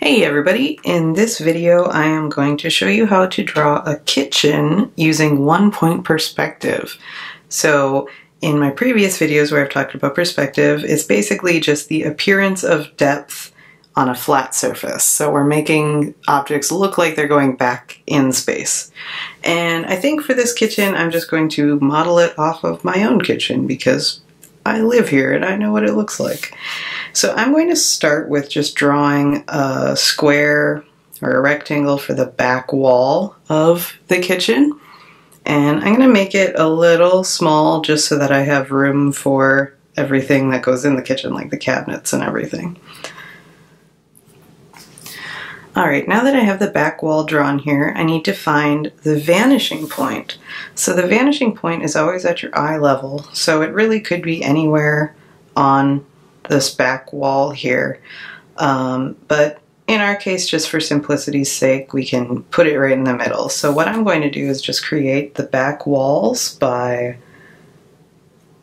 Hey everybody, in this video I am going to show you how to draw a kitchen using one point perspective. So in my previous videos where I've talked about perspective, it's basically just the appearance of depth on a flat surface. So we're making objects look like they're going back in space. And I think for this kitchen I'm just going to model it off of my own kitchen because I live here and I know what it looks like. So I'm going to start with just drawing a square or a rectangle for the back wall of the kitchen. And I'm going to make it a little small just so that I have room for everything that goes in the kitchen, like the cabinets and everything. Alright, now that I have the back wall drawn here, I need to find the vanishing point. So the vanishing point is always at your eye level, so it really could be anywhere on this back wall here. Um, but in our case, just for simplicity's sake, we can put it right in the middle. So what I'm going to do is just create the back walls by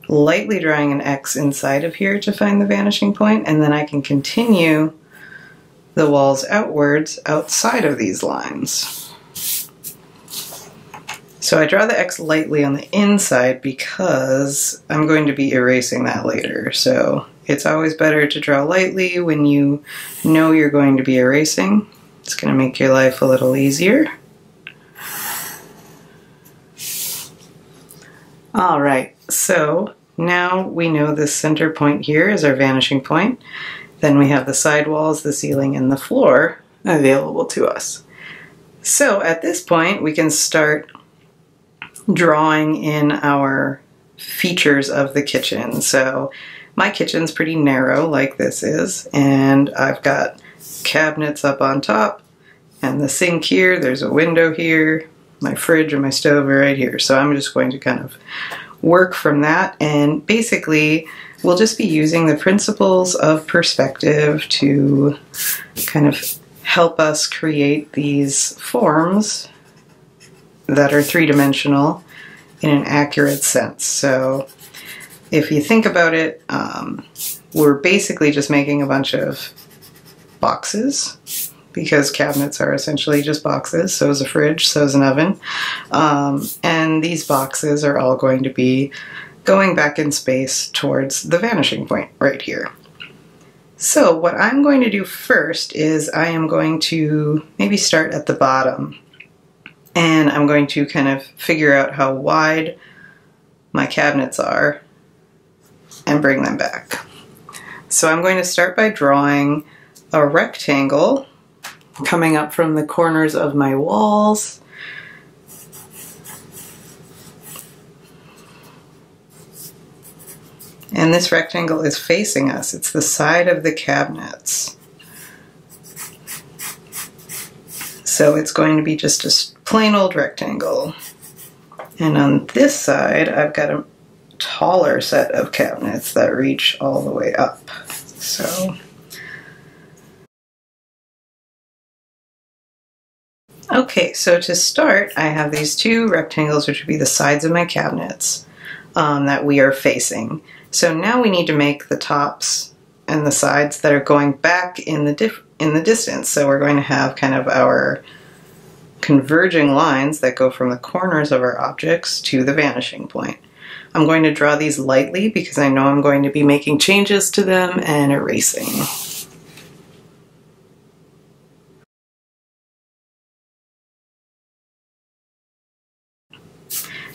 lightly drawing an X inside of here to find the vanishing point, and then I can continue the walls outwards outside of these lines. So I draw the X lightly on the inside because I'm going to be erasing that later. So it's always better to draw lightly when you know you're going to be erasing. It's going to make your life a little easier. Alright, so now we know the center point here is our vanishing point. Then we have the side walls, the ceiling, and the floor available to us. So at this point, we can start drawing in our features of the kitchen. So my kitchen's pretty narrow like this is, and I've got cabinets up on top, and the sink here, there's a window here, my fridge and my stove are right here. So I'm just going to kind of work from that, and basically we'll just be using the principles of perspective to kind of help us create these forms that are three-dimensional in an accurate sense. So if you think about it, um, we're basically just making a bunch of boxes because cabinets are essentially just boxes. So is a fridge, so is an oven. Um, and these boxes are all going to be going back in space towards the vanishing point right here. So what I'm going to do first is I am going to maybe start at the bottom and I'm going to kind of figure out how wide my cabinets are and bring them back. So I'm going to start by drawing a rectangle coming up from the corners of my walls. And this rectangle is facing us. It's the side of the cabinets. So it's going to be just a plain old rectangle. And on this side, I've got a taller set of cabinets that reach all the way up. So Okay, so to start, I have these two rectangles, which would be the sides of my cabinets um, that we are facing. So now we need to make the tops and the sides that are going back in the in the distance. So we're going to have kind of our converging lines that go from the corners of our objects to the vanishing point. I'm going to draw these lightly because I know I'm going to be making changes to them and erasing.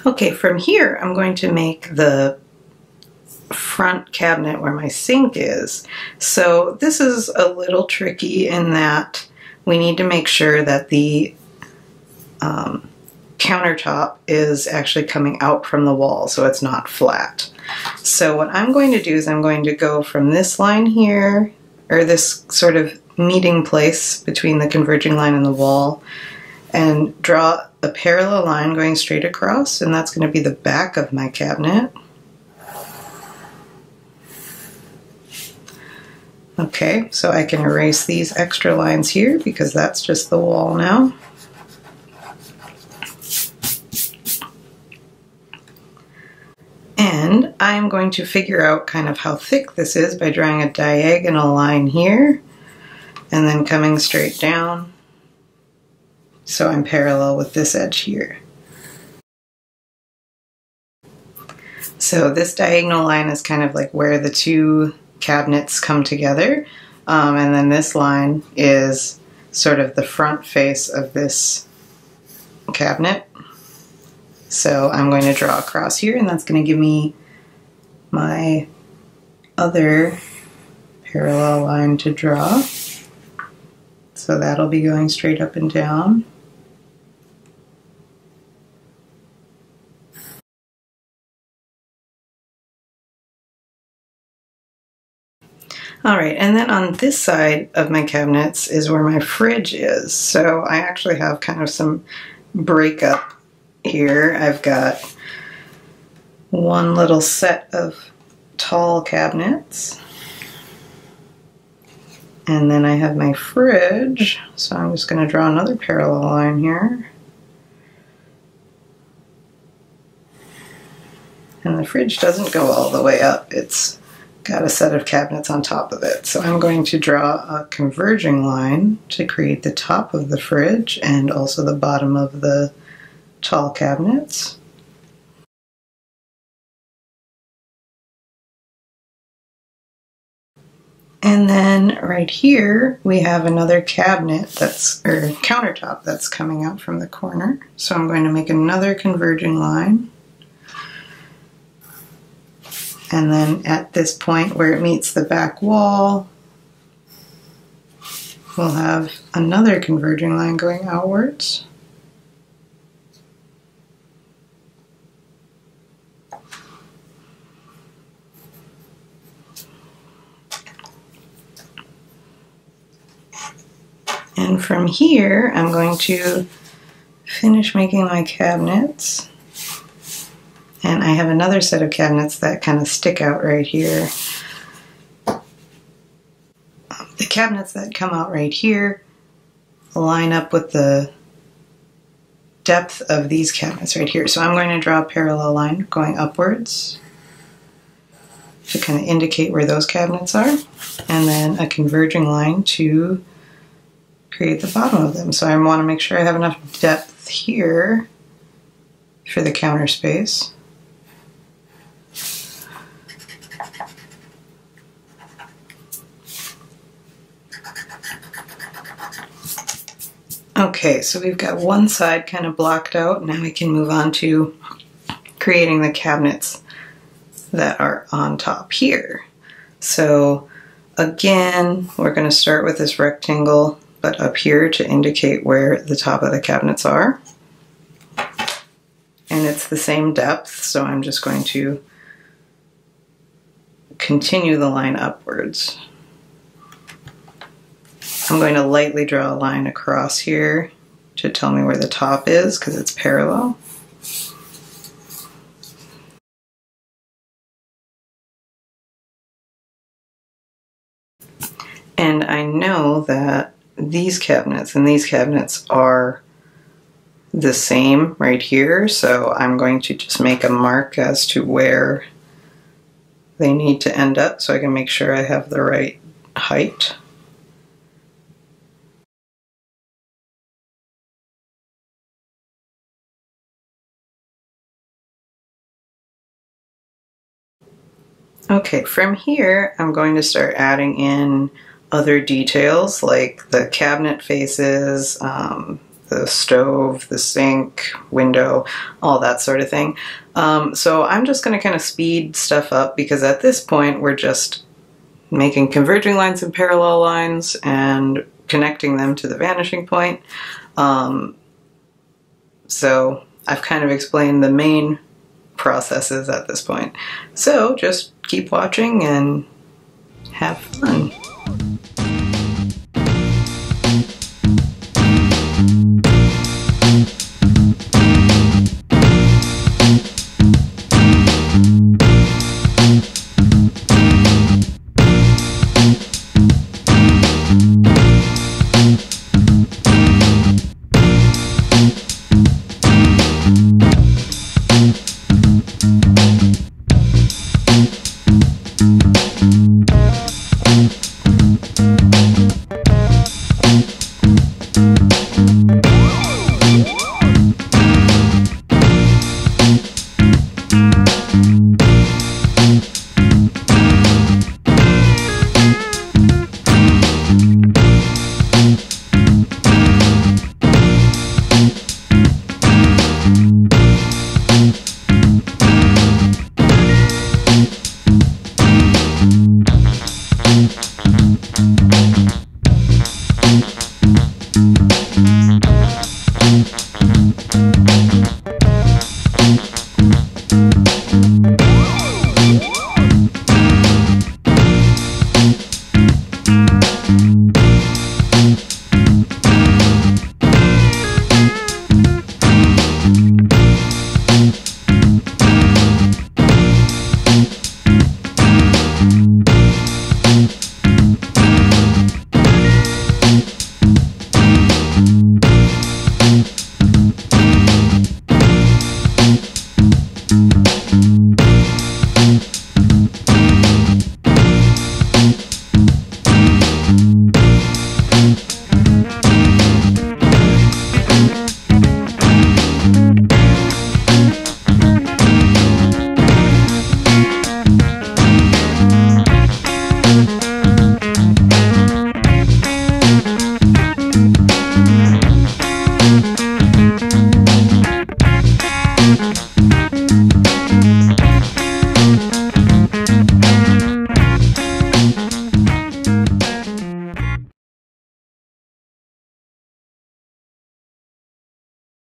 Okay, from here I'm going to make the front cabinet where my sink is. So this is a little tricky in that we need to make sure that the um, countertop is actually coming out from the wall so it's not flat. So what I'm going to do is I'm going to go from this line here, or this sort of meeting place between the converging line and the wall, and draw a parallel line going straight across, and that's going to be the back of my cabinet. Okay, so I can erase these extra lines here because that's just the wall now. And I'm going to figure out kind of how thick this is by drawing a diagonal line here and then coming straight down. So I'm parallel with this edge here. So this diagonal line is kind of like where the two cabinets come together. Um, and then this line is sort of the front face of this cabinet. So I'm going to draw across here and that's going to give me my other parallel line to draw. So that'll be going straight up and down. All right, and then on this side of my cabinets is where my fridge is. So I actually have kind of some breakup here. I've got one little set of tall cabinets. And then I have my fridge, so I'm just going to draw another parallel line here. And the fridge doesn't go all the way up. It's got a set of cabinets on top of it. So I'm going to draw a converging line to create the top of the fridge and also the bottom of the tall cabinets. And then right here, we have another cabinet that's, or countertop that's coming out from the corner. So I'm going to make another converging line. And then at this point where it meets the back wall, we'll have another converging line going outwards. And from here, I'm going to finish making my cabinets. And I have another set of cabinets that kind of stick out right here. The cabinets that come out right here line up with the depth of these cabinets right here. So I'm going to draw a parallel line going upwards to kind of indicate where those cabinets are. And then a converging line to create the bottom of them. So I want to make sure I have enough depth here for the counter space. Okay, so we've got one side kind of blocked out. Now we can move on to creating the cabinets that are on top here. So again, we're going to start with this rectangle, but up here to indicate where the top of the cabinets are. And it's the same depth, so I'm just going to continue the line upwards. I'm going to lightly draw a line across here to tell me where the top is because it's parallel. And I know that these cabinets and these cabinets are the same right here, so I'm going to just make a mark as to where they need to end up so I can make sure I have the right height. Okay, from here I'm going to start adding in other details like the cabinet faces, um, the stove, the sink, window, all that sort of thing. Um, so I'm just going to kind of speed stuff up because at this point we're just making converging lines and parallel lines and connecting them to the vanishing point. Um, so I've kind of explained the main processes at this point. So just keep watching and have fun.